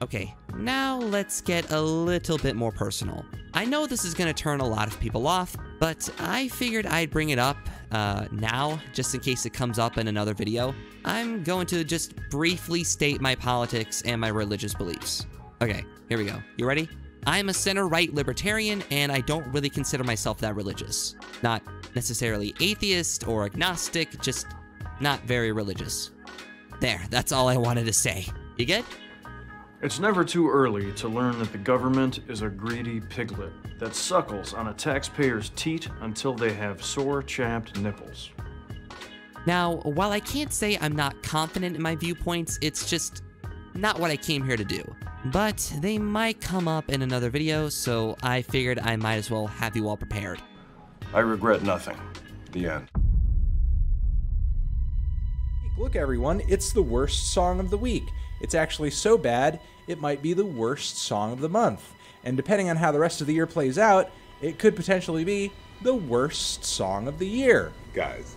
Okay, now let's get a little bit more personal. I know this is gonna turn a lot of people off, but I figured I'd bring it up uh, now, just in case it comes up in another video. I'm going to just briefly state my politics and my religious beliefs. Okay, here we go. You ready? I'm a center-right libertarian, and I don't really consider myself that religious. Not necessarily atheist or agnostic, just not very religious. There, that's all I wanted to say. You get? It's never too early to learn that the government is a greedy piglet that suckles on a taxpayer's teat until they have sore, chapped nipples. Now, while I can't say I'm not confident in my viewpoints, it's just not what I came here to do. But they might come up in another video, so I figured I might as well have you all prepared. I regret nothing. The end. Look, everyone, it's the worst song of the week. It's actually so bad, it might be the worst song of the month. And depending on how the rest of the year plays out, it could potentially be the worst song of the year. Guys,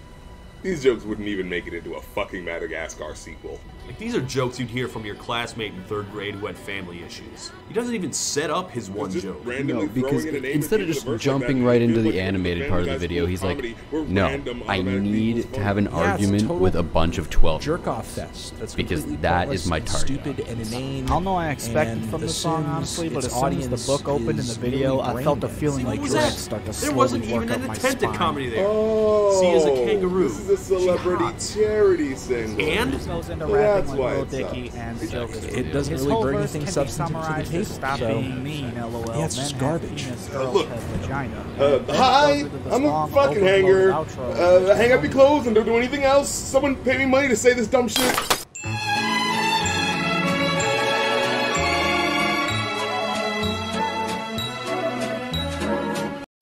these jokes wouldn't even make it into a fucking Madagascar sequel. Like these are jokes you'd hear from your classmate in third grade who had family issues. He doesn't even set up his one Just joke. No, because throwing in a name instead of just verse like jumping that, right into the animated part of the video, he's like, comedy, where no, I need to have an Yeah, argument total with a bunch of 12 Jerk off fest. That's Because completely that pointless is my and target Stupid and inane. I don't know what I expected and from the, song, honestly, but as soon as the book opened in the is video, really I felt a feeling like dread start to There wasn't even an my attempt at comedy there. Oh, See as a oh, kangaroo. This is a celebrity charity single. And This goes into So rapping that's like why Lil it Dicky and It. It doesn't His really bring anything can substantive to the table. Stop so being mean, lol. yeah, it's just garbage. Uh, look. vagina. Uh, hi, goes into this I'm a fucking hanger. Uh, hang up your clothes and don't do anything else. Someone pay me money to say this dumb shit.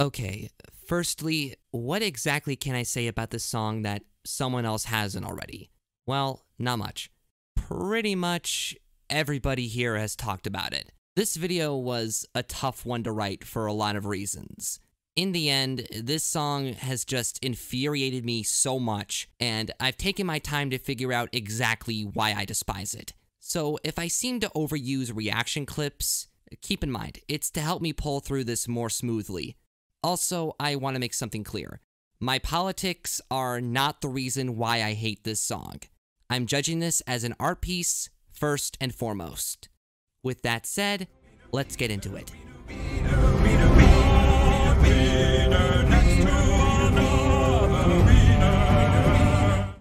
Okay, firstly, what exactly can I say about this song that someone else hasn't already? Well, not much. Pretty much everybody here has talked about it. This video was a tough one to write for a lot of reasons. In the end, this song has just infuriated me so much, and I've taken my time to figure out exactly why I despise it. So if I seem to overuse reaction clips, keep in mind, it's to help me pull through this more smoothly. Also, I want to make something clear. My politics are not the reason why I hate this song. I'm judging this as an art piece first and foremost. With that said, let's get into it.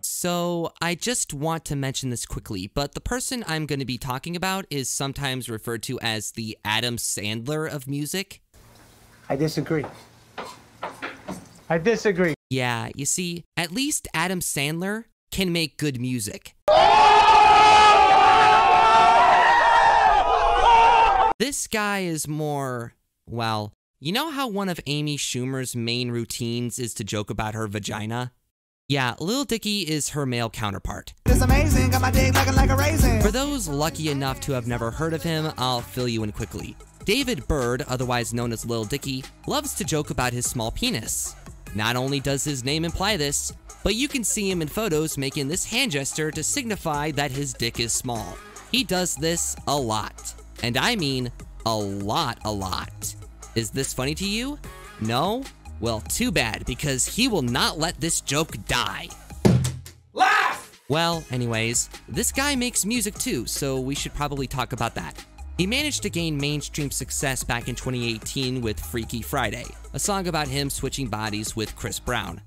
So, I just want to mention this quickly, but the person I'm going to be talking about is sometimes referred to as the Adam Sandler of music. I disagree. I disagree. Yeah, you see, at least Adam Sandler can make good music. This guy is more, well, you know how one of Amy Schumer's main routines is to joke about her vagina? Yeah, Lil Dicky is her male counterpart. It's amazing. Got my dick looking like a raisin. For those lucky enough to have never heard of him, I'll fill you in quickly. David Burd, otherwise known as Lil Dicky, loves to joke about his small penis. Not only does his name imply this, but you can see him in photos making this hand gesture to signify that his dick is small. He does this a lot. And I mean a lot, a lot. Is this funny to you? No? Well, too bad, because he will not let this joke die. Laugh! Well, anyways, this guy makes music too, so we should probably talk about that. He managed to gain mainstream success back in 2018 with Freaky Friday, a song about him switching bodies with Chris Brown.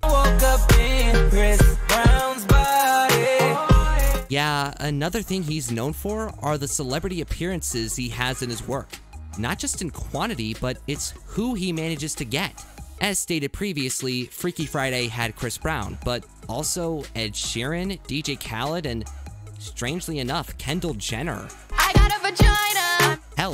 Yeah, another thing he's known for are the celebrity appearances he has in his work. Not just in quantity, but it's who he manages to get. As stated previously, Freaky Friday had Chris Brown, but also Ed Sheeran, DJ Khaled, and strangely enough, Kendall Jenner. I got a vagina.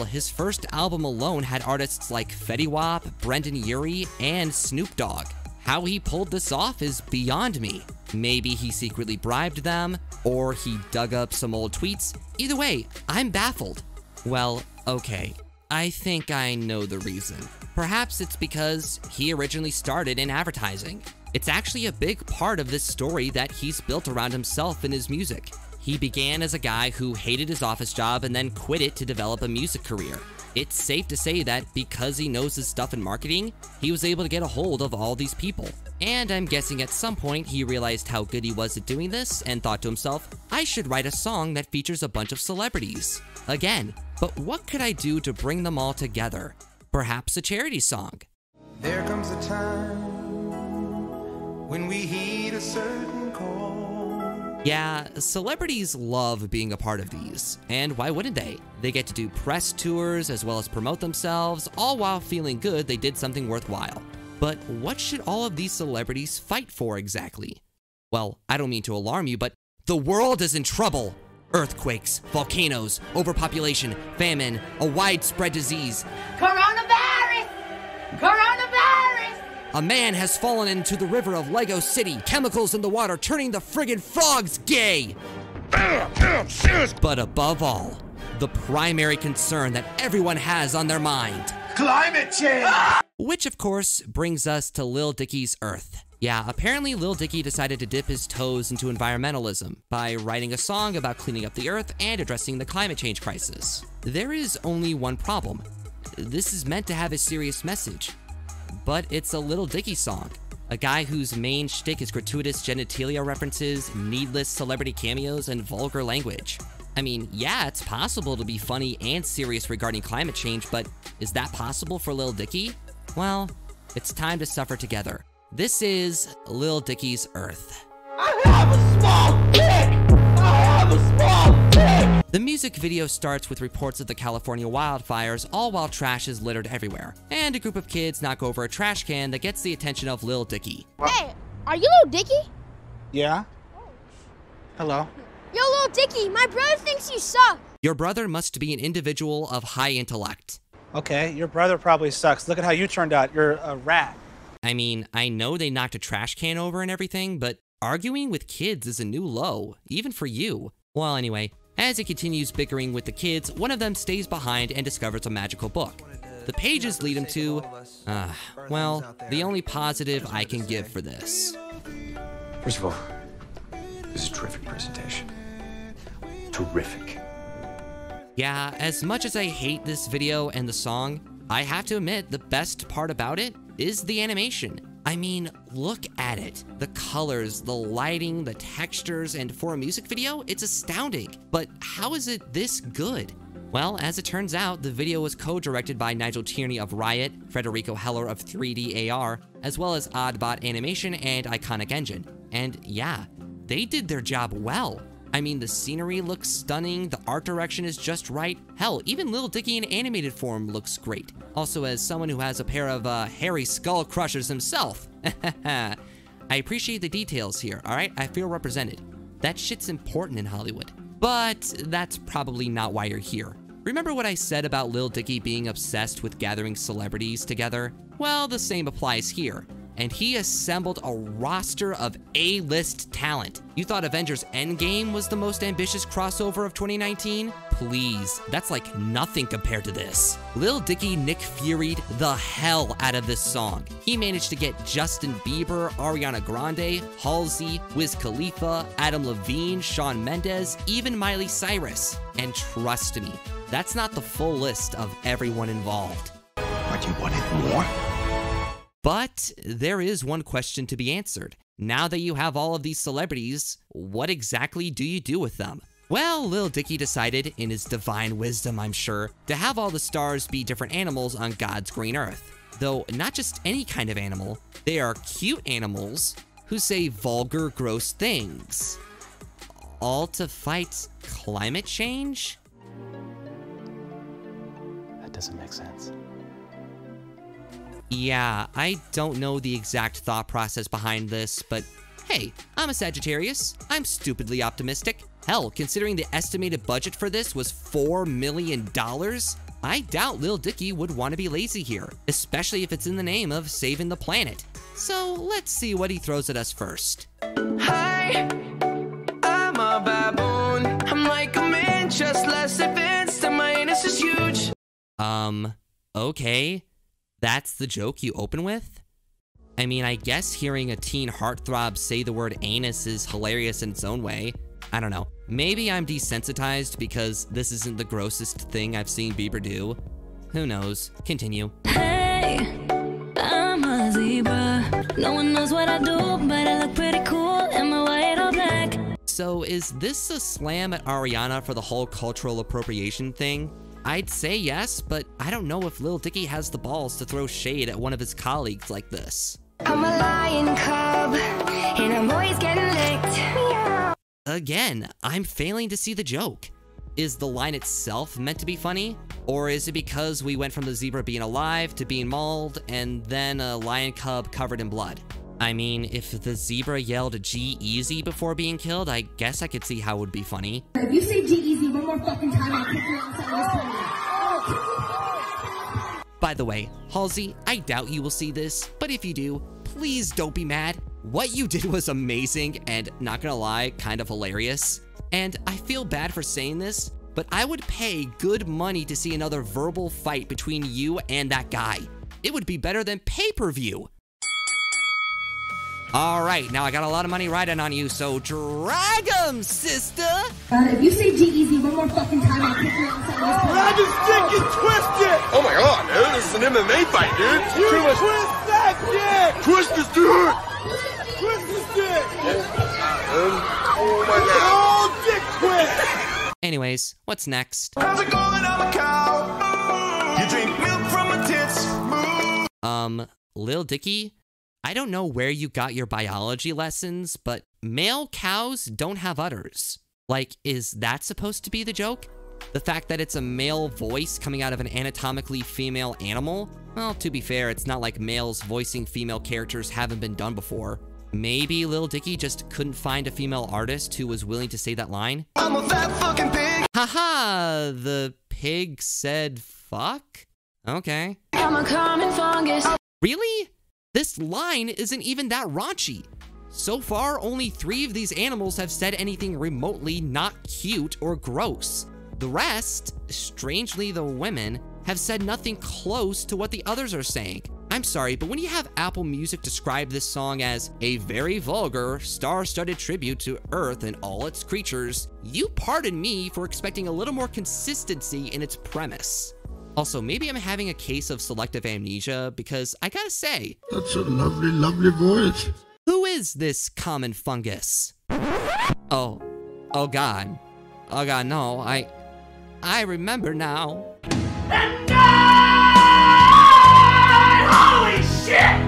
His first album alone had artists like Fetty Wap, Brendon Urie, and Snoop Dogg. How he pulled this off is beyond me. Maybe he secretly bribed them, or he dug up some old tweets. Either way, I'm baffled. Well, okay, I think I know the reason. Perhaps it's because he originally started in advertising. It's actually a big part of this story that he's built around himself in his music. He began as a guy who hated his office job and then quit it to develop a music career. It's safe to say that because he knows his stuff in marketing, he was able to get a hold of all these people. And I'm guessing at some point he realized how good he was at doing this and thought to himself, I should write a song that features a bunch of celebrities. Again, but what could I do to bring them all together? Perhaps a charity song. There comes a time when we heed a certain call. Yeah, celebrities love being a part of these, and why wouldn't they? They get to do press tours as well as promote themselves, all while feeling good they did something worthwhile. But what should all of these celebrities fight for exactly? Well, I don't mean to alarm you, but the world is in trouble! Earthquakes, volcanoes, overpopulation, famine, a widespread disease. Coronavirus! Coronavirus! A man has fallen into the river of Lego City, chemicals in the water turning the friggin' frogs gay! But above all, the primary concern that everyone has on their mind. Climate change! Which, of course, brings us to Lil Dicky's Earth. Yeah, apparently Lil Dicky decided to dip his toes into environmentalism by writing a song about cleaning up the Earth and addressing the climate change crisis. There is only one problem. This is meant to have a serious message, but it's a Lil Dicky song. A guy whose main shtick is gratuitous genitalia references, needless celebrity cameos, and vulgar language. I mean, yeah, it's possible to be funny and serious regarding climate change, but is that possible for Lil Dicky? Well, it's time to suffer together. This is Lil Dicky's Earth. I have a small dick! I have a small! The music video starts with reports of the California wildfires, all while trash is littered everywhere, and a group of kids knock over a trash can that gets the attention of Lil Dicky. Hey, are you Lil Dicky? Yeah? Hello? Yo, Lil Dicky, my brother thinks you suck. Your brother must be an individual of high intellect. Okay, your brother probably sucks. Look at how you turned out. You're a rat. I mean, I know they knocked a trash can over and everything, but arguing with kids is a new low, even for you. Well, anyway, as he continues bickering with the kids, one of them stays behind and discovers a magical book. The pages lead him to, uh, well, the only positive I can give for this. First of all, this is a terrific presentation. Terrific. Yeah, as much as I hate this video and the song, I have to admit the best part about it is the animation. I mean, look at it. The colors, the lighting, the textures, and for a music video, it's astounding. But how is it this good? Well, as it turns out, the video was co-directed by Nigel Tierney of Riot, Federico Heller of 3D AR, as well as Oddbot Animation and Iconic Engine. And yeah, they did their job well. I mean, the scenery looks stunning, the art direction is just right. Hell, even Lil Dicky in animated form looks great. Also, as someone who has a pair of uh, hairy skull crushers himself, I appreciate the details here, alright? I feel represented. That shit's important in Hollywood. But that's probably not why you're here. Remember what I said about Lil Dicky being obsessed with gathering celebrities together? Well, the same applies here. And he assembled a roster of A-list talent. You thought Avengers Endgame was the most ambitious crossover of 2019? Please, that's like nothing compared to this. Lil Dicky Nick Fury'd the hell out of this song. He managed to get Justin Bieber, Ariana Grande, Halsey, Wiz Khalifa, Adam Levine, Shawn Mendes, even Miley Cyrus. And trust me, that's not the full list of everyone involved. But you wanted more? But there is one question to be answered. Now that you have all of these celebrities, what exactly do you do with them? Well, Lil Dicky decided, in his divine wisdom, I'm sure, to have all the stars be different animals on God's green earth. Though not just any kind of animal, they are cute animals who say vulgar, gross things. All to fight climate change? That doesn't make sense. Yeah, I don't know the exact thought process behind this, but hey, I'm a Sagittarius. I'm stupidly optimistic. Hell, considering the estimated budget for this was $4 million, I doubt Lil Dicky would want to be lazy here, especially if it's in the name of saving the planet. So let's see what he throws at us first. Hi, I'm a baboon. I'm like a man, just less advanced, and my anus is huge. Um, okay. That's the joke you open with? I mean, I guess hearing a teen heartthrob say the word anus is hilarious in its own way. I don't know. Maybe I'm desensitized because this isn't the grossest thing I've seen Bieber do. Who knows? Continue. Hey, I'm a zebra. No one knows what I do, but I look pretty cool in my white or black. So, is this a slam at Ariana for the whole cultural appropriation thing? I'd say yes, but I don't know if Lil Dicky has the balls to throw shade at one of his colleagues like this. I'm a lion cub, and I'm always getting licked. Again, I'm failing to see the joke. Is the line itself meant to be funny? Or is it because we went from the zebra being alive to being mauled and then a lion cub covered in blood? I mean, if the zebra yelled G-Eazy before being killed, I guess I could see how it would be funny. If you say G-Eazy one more fucking time, I'll kick you outside this. By the way, Halsey, I doubt you will see this, but if you do, please don't be mad. What you did was amazing and, not gonna lie, kind of hilarious. And I feel bad for saying this, but I would pay good money to see another verbal fight between you and that guy. It would be better than pay-per-view. Alright, now I got a lot of money riding on you, so drag 'em, sister! Uh, if you say G-Eazy one more fucking time, I'll kick you outside this planet. His dick and twist it! Oh my god, dude, this is an MMA fight, dude. You Too much- twist that dick! Twist this dick! Twist this dick! oh my god. Oh, dick twist! Anyways, what's next? How's it going? I'm a cow. You drink milk from my tits. Um, Lil Dicky, I don't know where you got your biology lessons, but male cows don't have udders. Like, is that supposed to be the joke? The fact that it's a male voice coming out of an anatomically female animal? Well, to be fair, it's not like males voicing female characters haven't been done before. Maybe Lil Dicky just couldn't find a female artist who was willing to say that line? I'm a fat fucking pig. Haha, the pig said fuck? Okay. I'm a common fungus. Really? This line isn't even that raunchy. So far, only three of these animals have said anything remotely not cute or gross. The rest, strangely the women, have said nothing close to what the others are saying. I'm sorry, but when you have Apple Music describe this song as a very vulgar, star-studded tribute to Earth and all its creatures, you pardon me for expecting a little more consistency in its premise. Also, maybe I'm having a case of selective amnesia because I gotta say, That's a lovely, lovely voice. who is this common fungus? Oh, oh god. Oh god, no, I, I remember now. Holy shit!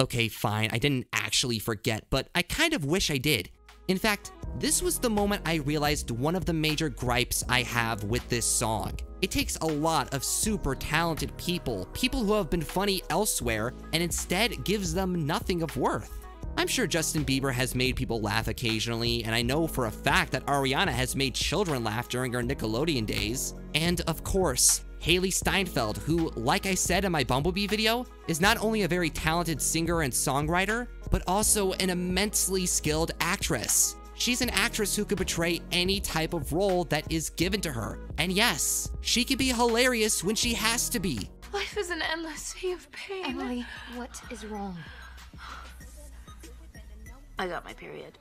Okay, fine, I didn't actually forget, but I kind of wish I did. In fact, this was the moment I realized one of the major gripes I have with this song. It takes a lot of super talented people, people who have been funny elsewhere, and instead gives them nothing of worth. I'm sure Justin Bieber has made people laugh occasionally, and I know for a fact that Ariana has made children laugh during her Nickelodeon days. And of course, Hailee Steinfeld, who, like I said in my Bumblebee video, is not only a very talented singer and songwriter, but also an immensely skilled actress. She's an actress who could portray any type of role that is given to her. And yes, she can be hilarious when she has to be. Life is an endless sea of pain. Emily, what is wrong? I got my period.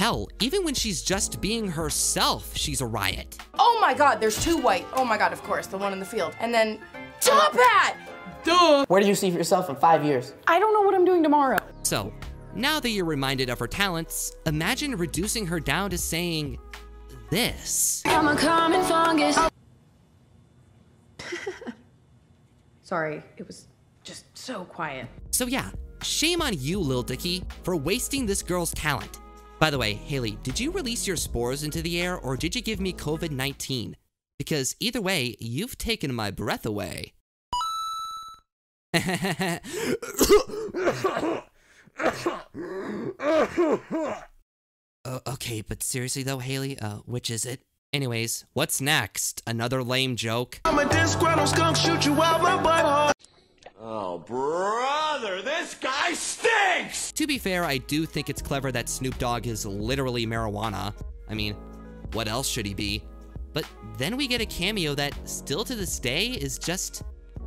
Hell, even when she's just being herself, she's a riot. Oh my god, there's two white. Oh my god, of course, the one in the field. And then top hat! Duh! Where do you see yourself in five years? I don't know what I'm doing tomorrow. So, now that you're reminded of her talents, imagine reducing her down to saying this. I'm a common fungus. Sorry, it was just so quiet. So yeah, shame on you, Lil Dicky, for wasting this girl's talent. By the way, Hailee, did you release your spores into the air or did you give me COVID-19? Because either way, you've taken my breath away. Uh, okay, but seriously though, Hailee, uh, which is it? Anyways, what's next? Another lame joke? I'm a disgruntled skunk, shoot you out my butthole. Oh, brother, this guy stinks! To be fair, I do think it's clever that Snoop Dogg is literally marijuana. I mean, what else should he be? But then we get a cameo that, still to this day, is just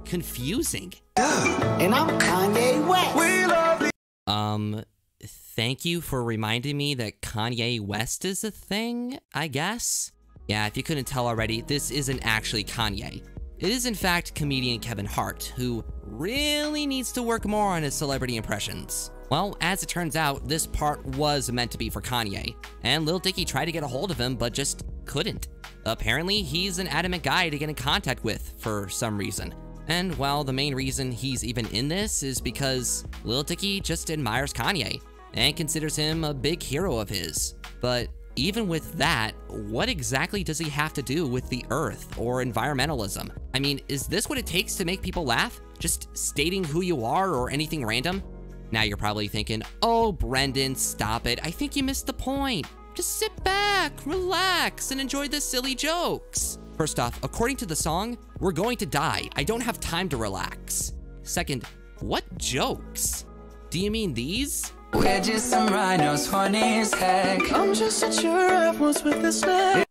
confusing. And I'm Kanye West. We love Um, thank you for reminding me that Kanye West is a thing, I guess? Yeah, if you couldn't tell already, this isn't actually Kanye. It is in fact comedian Kevin Hart, who really needs to work more on his celebrity impressions. Well, as it turns out, this part was meant to be for Kanye, and Lil Dicky tried to get a hold of him, but just couldn't. Apparently, he's an adamant guy to get in contact with for some reason. And well, the main reason he's even in this is because Lil Dicky just admires Kanye and considers him a big hero of his. But even with that, what exactly does he have to do with the earth or environmentalism? I mean, is this what it takes to make people laugh? Just stating who you are or anything random? Now you're probably thinking, oh, Brendan, stop it. I think you missed the point. Just sit back, relax, and enjoy the silly jokes. First off, according to the song, we're going to die. I don't have time to relax. Second, what jokes? Do you mean these? We're just some rhinos, funny as heck. I'm just a giraffe once with a snack.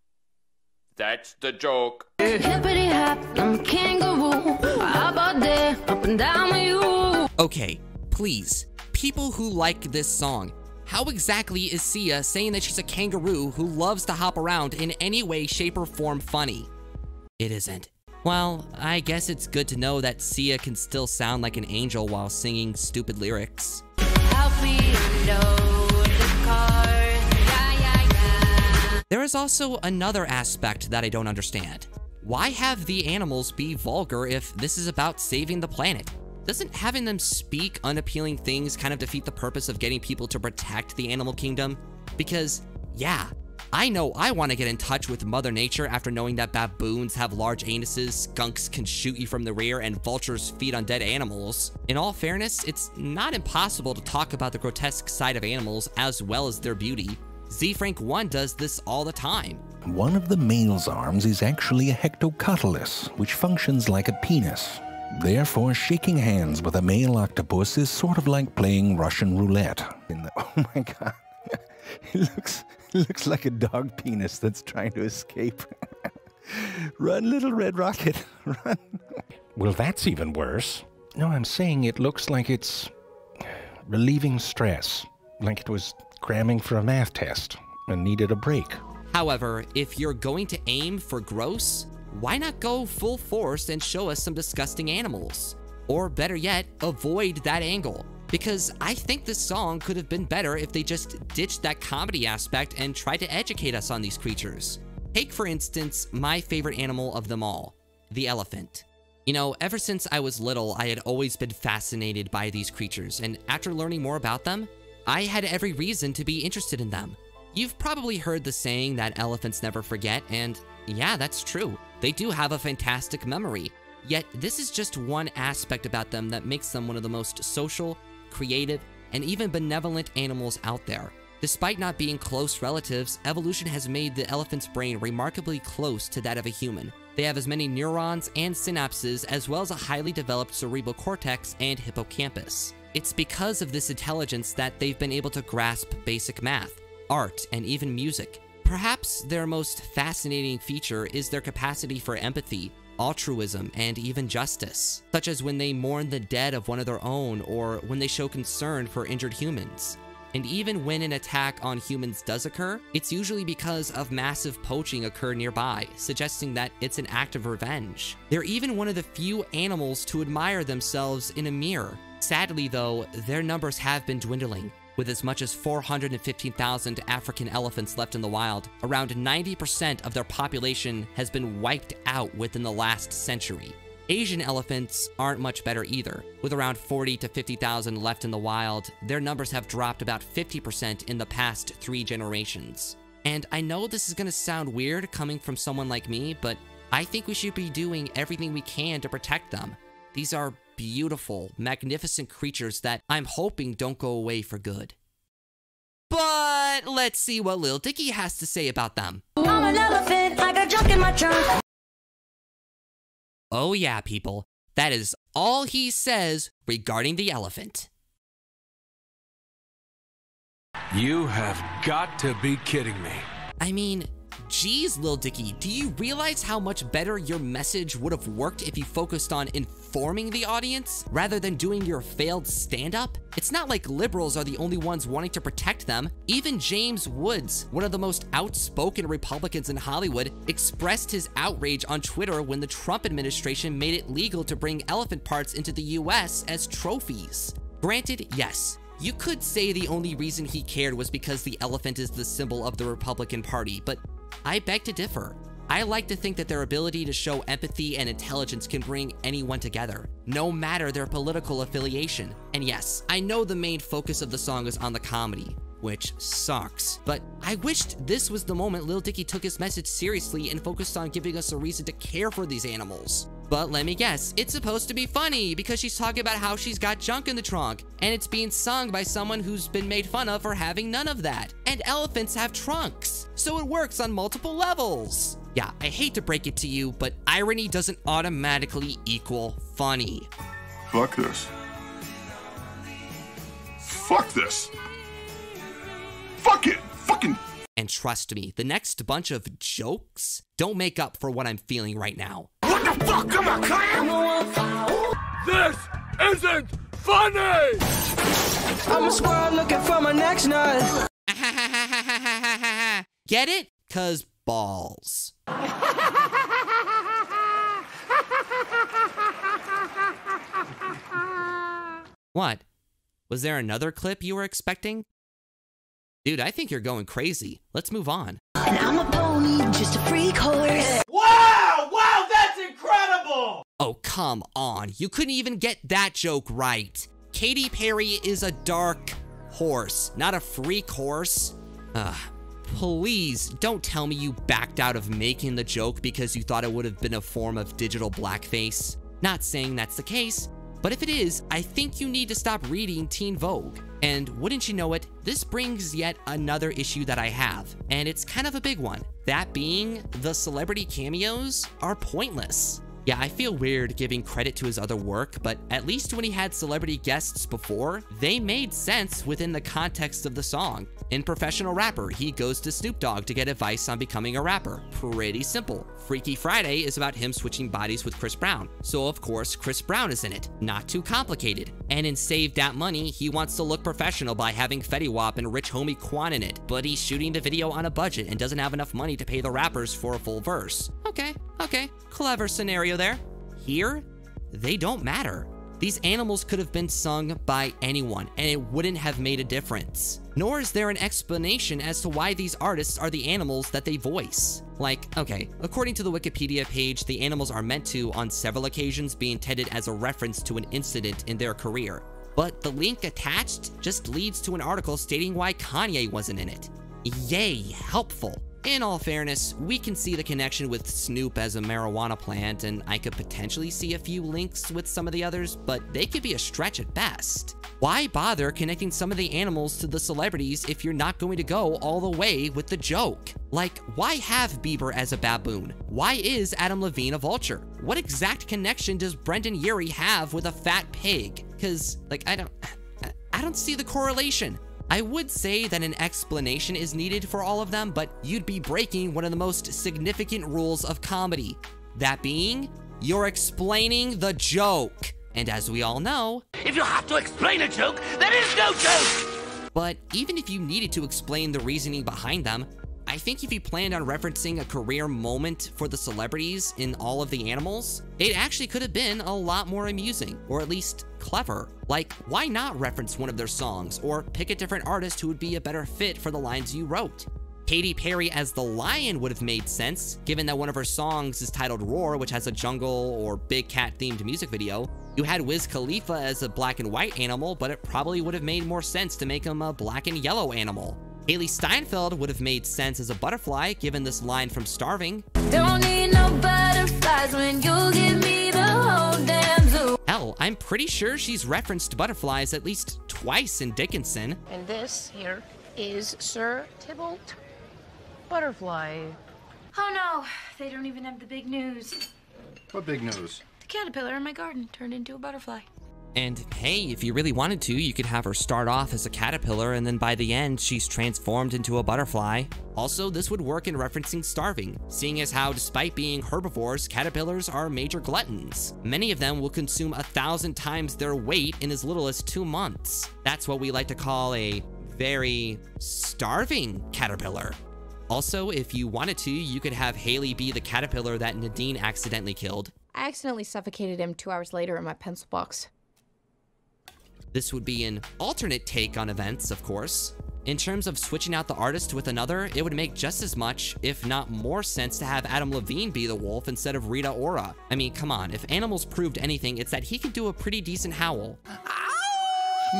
That's the joke. Hippity hop, I'm a kangaroo. How about that? Up and down with you. Okay, please, people who like this song, how exactly is Sia saying that she's a kangaroo who loves to hop around in any way, shape, or form funny? It isn't. Well, I guess it's good to know that Sia can still sound like an angel while singing stupid lyrics. There is also another aspect that I don't understand. Why have the animals be vulgar if this is about saving the planet? Doesn't having them speak unappealing things kind of defeat the purpose of getting people to protect the animal kingdom? Because, yeah, I know I want to get in touch with Mother Nature after knowing that baboons have large anuses, skunks can shoot you from the rear, and vultures feed on dead animals. In all fairness, it's not impossible to talk about the grotesque side of animals as well as their beauty. Ze Frank 1 does this all the time. One of the male's arms is actually a hectocotylus, which functions like a penis. Therefore, shaking hands with a male octopus is sort of like playing Russian roulette. In the, oh my god, it looks looks like a dog penis that's trying to escape. run, little red rocket, run! Well, that's even worse. No, I'm saying it looks like it's relieving stress, like it was cramming for a math test and needed a break. However, if you're going to aim for gross, why not go full force and show us some disgusting animals? Or better yet, avoid that angle. Because I think this song could have been better if they just ditched that comedy aspect and tried to educate us on these creatures. Take, for instance, my favorite animal of them all, the elephant. You know, ever since I was little, I had always been fascinated by these creatures, and after learning more about them, I had every reason to be interested in them. You've probably heard the saying that elephants never forget, and yeah, that's true. They do have a fantastic memory. Yet, this is just one aspect about them that makes them one of the most social, creative, and even benevolent animals out there. Despite not being close relatives, evolution has made the elephant's brain remarkably close to that of a human. They have as many neurons and synapses, as well as a highly developed cerebral cortex and hippocampus. It's because of this intelligence that they've been able to grasp basic math, art, and even music. Perhaps their most fascinating feature is their capacity for empathy, altruism, and even justice, such as when they mourn the dead of one of their own or when they show concern for injured humans. And even when an attack on humans does occur, it's usually because of massive poaching occur nearby, suggesting that it's an act of revenge. They're even one of the few animals to admire themselves in a mirror. Sadly though, their numbers have been dwindling, with as much as 415,000 African elephants left in the wild, around 90% of their population has been wiped out within the last century. Asian elephants aren't much better either. With around 40 to 50,000 left in the wild, their numbers have dropped about 50% in the past three generations. And I know this is gonna sound weird coming from someone like me, but I think we should be doing everything we can to protect them. These are beautiful, magnificent creatures that I'm hoping don't go away for good. But let's see what Lil Dicky has to say about them. I'm an elephant, I got junk in my trunk. Oh, yeah, people. That is all he says regarding the elephant. You have got to be kidding me. I mean, Geez, Lil Dicky, do you realize how much better your message would have worked if you focused on informing the audience rather than doing your failed stand-up? It's not like liberals are the only ones wanting to protect them. Even James Woods, one of the most outspoken Republicans in Hollywood, expressed his outrage on Twitter when the Trump administration made it legal to bring elephant parts into the US as trophies. Granted, yes, you could say the only reason he cared was because the elephant is the symbol of the Republican Party, but I beg to differ. I like to think that their ability to show empathy and intelligence can bring anyone together, no matter their political affiliation. And yes, I know the main focus of the song is on the comedy, which sucks. But I wished this was the moment Lil Dicky took his message seriously and focused on giving us a reason to care for these animals. But let me guess, it's supposed to be funny because she's talking about how she's got junk in the trunk, and it's being sung by someone who's been made fun of for having none of that. And elephants have trunks, so it works on multiple levels. Yeah, I hate to break it to you, but irony doesn't automatically equal funny. Fuck this. Fuck this. Fuck it. Fucking. And trust me, the next bunch of jokes don't make up for what I'm feeling right now. What the fuck am I clown? This isn't funny! I'm a squirrel looking for my next nut. Get it? Cause balls. What? Was there another clip you were expecting? Dude, I think you're going crazy. Let's move on. And I'm a pony, just a freak horse. Wow! Wow, that's incredible! Oh, come on. You couldn't even get that joke right. Katy Perry is a dark horse, not a freak horse. Ugh. Please don't tell me you backed out of making the joke because you thought it would have been a form of digital blackface. Not saying that's the case, but if it is, I think you need to stop reading Teen Vogue. And wouldn't you know it, this brings yet another issue that I have, and it's kind of a big one. That being, the celebrity cameos are pointless. Yeah, I feel weird giving credit to his other work, but at least when he had celebrity guests before, they made sense within the context of the song. In Professional Rapper, he goes to Snoop Dogg to get advice on becoming a rapper. Pretty simple. Freaky Friday is about him switching bodies with Chris Brown. So of course, Chris Brown is in it. Not too complicated. And in Save That Money, he wants to look professional by having Fetty Wap and Rich Homie Quan in it, but he's shooting the video on a budget and doesn't have enough money to pay the rappers for a full verse. Okay, okay, clever scenario there. Here, they don't matter. These animals could have been sung by anyone, and it wouldn't have made a difference. Nor is there an explanation as to why these artists are the animals that they voice. Like, okay, according to the Wikipedia page, the animals are meant to, on several occasions, be intended as a reference to an incident in their career. But the link attached just leads to an article stating why Kanye wasn't in it. Yay, helpful. In all fairness, we can see the connection with Snoop as a marijuana plant, and I could potentially see a few links with some of the others, but they could be a stretch at best. Why bother connecting some of the animals to the celebrities if you're not going to go all the way with the joke? Like, why have Bieber as a baboon? Why is Adam Levine a vulture? What exact connection does Brendon Urie have with a fat pig? Cause, like, I don't, I don't see the correlation. I would say that an explanation is needed for all of them, but you'd be breaking one of the most significant rules of comedy. That being, you're explaining the joke. And as we all know, If you have to explain a joke, there is no joke! but even if you needed to explain the reasoning behind them, I think if you planned on referencing a career moment for the celebrities in all of the animals, it actually could have been a lot more amusing, or at least clever. Like, why not reference one of their songs, or pick a different artist who would be a better fit for the lines you wrote? Katy Perry as the lion would have made sense, given that one of her songs is titled Roar, which has a jungle or big cat themed music video. You had Wiz Khalifa as a black and white animal, but it probably would have made more sense to make him a black and yellow animal. Hailee Steinfeld would have made sense as a butterfly, given this line from Starving. Don't need no butterflies when you give me the whole damn zoo. Hell, I'm pretty sure she's referenced butterflies at least twice in Dickinson. And this here is Sir Tybalt Butterfly. Oh no, they don't even have the big news. What big news? The caterpillar in my garden turned into a butterfly. And hey, if you really wanted to, you could have her start off as a caterpillar and then by the end, she's transformed into a butterfly. Also, this would work in referencing starving, seeing as how despite being herbivores, caterpillars are major gluttons. Many of them will consume a thousand times their weight in as little as two months. That's what we like to call a very starving caterpillar. Also, if you wanted to, you could have Hailee be the caterpillar that Nadine accidentally killed. I accidentally suffocated him two hours later in my pencil box. This would be an alternate take on events, of course. In terms of switching out the artist with another, it would make just as much, if not more sense to have Adam Levine be the wolf instead of Rita Ora. I mean, come on, if Animals proved anything, it's that he could do a pretty decent howl. Ah!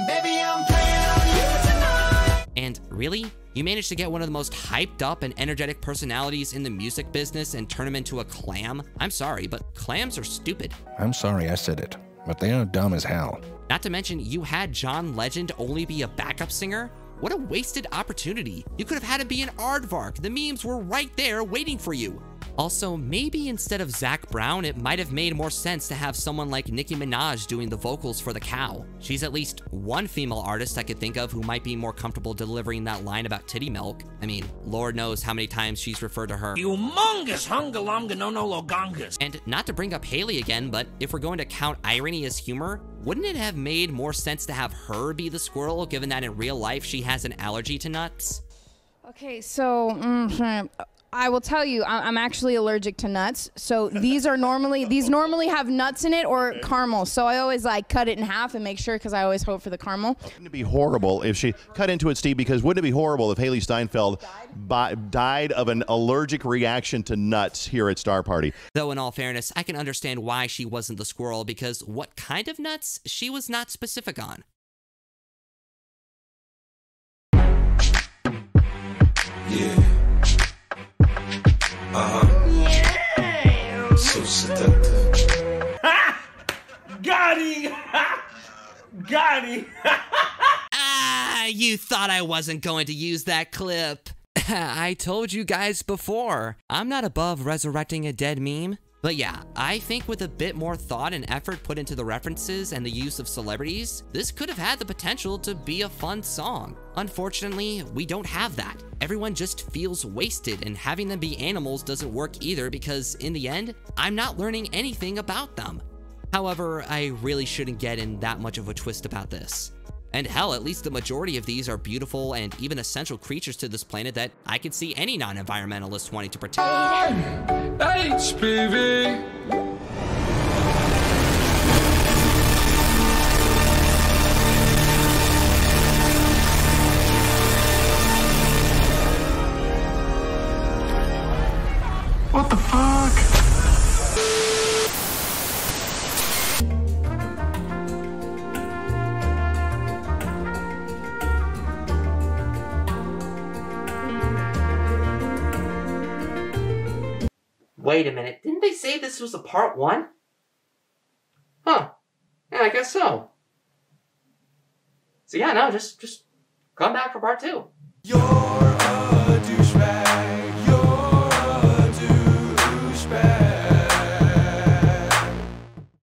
Baby, I'm playing on you tonight. And really? You managed to get one of the most hyped up and energetic personalities in the music business and turn him into a clam? I'm sorry, but clams are stupid. I'm sorry I said it, but they are dumb as hell. Not to mention, you had John Legend only be a backup singer? What a wasted opportunity. You could have had him be an aardvark. The memes were right there waiting for you. Also, maybe instead of Zac Brown, it might have made more sense to have someone like Nicki Minaj doing the vocals for the cow. She's at least one female artist I could think of who might be more comfortable delivering that line about titty milk. I mean, Lord knows how many times she's referred to her. Humongous hungalonga no no logongas. And not to bring up Hailee again, but if we're going to count irony as humor, wouldn't it have made more sense to have her be the squirrel given that in real life she has an allergy to nuts? Okay, so mm, I will tell you, I- I'm actually allergic to nuts. So these are normally these normally have nuts in it or caramel. So I always like cut it in half and make sure because I always hope for the caramel. Wouldn't it be horrible if she cut into it, Steve? Because wouldn't it be horrible if Hailee Steinfeld bi- died of an allergic reaction to nuts here at Star Party? Though, in all fairness, I can understand why she wasn't the squirrel because what kind of nuts she was not specific on. Yeah. Uh huh. So seductive. Got him. Got him. ah, you thought I wasn't going to use that clip. I told you guys before, I'm not above resurrecting a dead meme. But yeah, I think with a bit more thought and effort put into the references and the use of celebrities, this could have had the potential to be a fun song. Unfortunately, we don't have that. Everyone just feels wasted, and having them be animals doesn't work either because, in the end, I'm not learning anything about them. However, I really shouldn't get in that much of a twist about this. And hell, at least the majority of these are beautiful and even essential creatures to this planet that I could see any non-environmentalist wanting to protect. HPV. Wait a minute, didn't they say this was a part one? Huh. Yeah, I guess so. So yeah, no, just just come back for part two.